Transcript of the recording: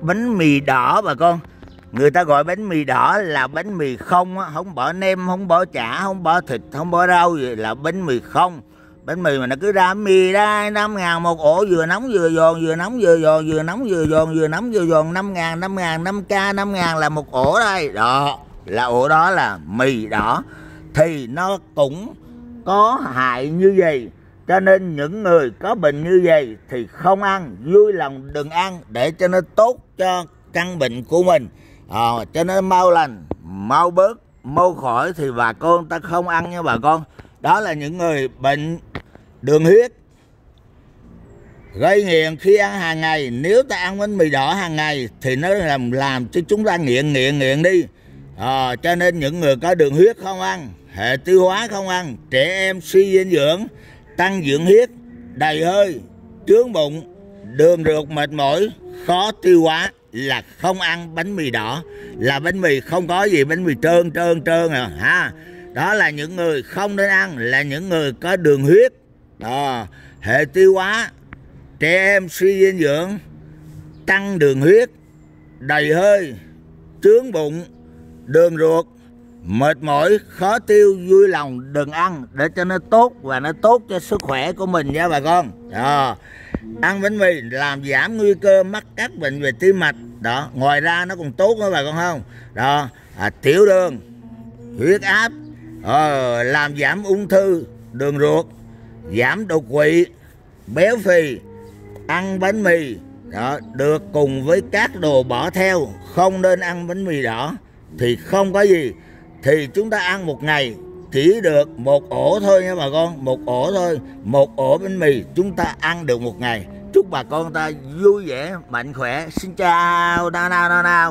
bánh mì đỏ bà con. Người ta gọi bánh mì đỏ là bánh mì không á, không bỏ nem không bỏ chả, không bỏ thịt, không bỏ rau gì là bánh mì không. Bánh mì mà nó cứ ra mì ra, năm ngàn một ổ, vừa nóng vừa giòn, vừa nóng vừa giòn, vừa nóng vừa giòn, vừa nóng vừa giòn, năm ngàn năm ngàn, năm k năm ngàn là một ổ đây. Đó, là ổ đó là mì đỏ. Thì nó cũng có hại như vậy cho nên những người có bệnh như vậy thì không ăn vui lòng đừng ăn để cho nó tốt cho căn bệnh của mình. À, cho nó mau lành mau bớt mau khỏi thì bà con ta không ăn nha bà con. Đó là những người bệnh đường huyết gây nghiện khi ăn hàng ngày. Nếu ta ăn bánh mì đỏ hàng ngày thì nó làm làm cho chúng ta nghiện nghiện nghiện đi. À, cho nên những người có đường huyết không ăn hệ tiêu hóa không ăn trẻ em suy dinh dưỡng tăng dưỡng huyết. Đầy hơi trướng bụng đường ruột mệt mỏi khó tiêu hóa là không ăn bánh mì đỏ là bánh mì không có gì bánh mì trơn trơn trơn à ha. Đó là những người không nên ăn là những người có đường huyết. Đó, hệ tiêu hóa trẻ em suy dinh dưỡng tăng đường huyết đầy hơi trướng bụng đường ruột mệt mỏi khó tiêu vui lòng đừng ăn để cho nó tốt và nó tốt cho sức khỏe của mình nha bà con. Đó. ăn bánh mì làm giảm nguy cơ mắc các bệnh về tim mạch. Đó. Ngoài ra nó còn tốt nữa bà con không? Đó. À, tiểu đường huyết áp ờ, làm giảm ung thư đường ruột giảm đột quỵ béo phì ăn bánh mì. Đó. Được cùng với các đồ bỏ theo không nên ăn bánh mì đỏ thì không có gì thì chúng ta ăn một ngày chỉ được một ổ thôi nha bà con, một ổ thôi. Một ổ bánh mì chúng ta ăn được một ngày. Chúc bà con ta vui vẻ, mạnh khỏe. Xin chào, na na na na.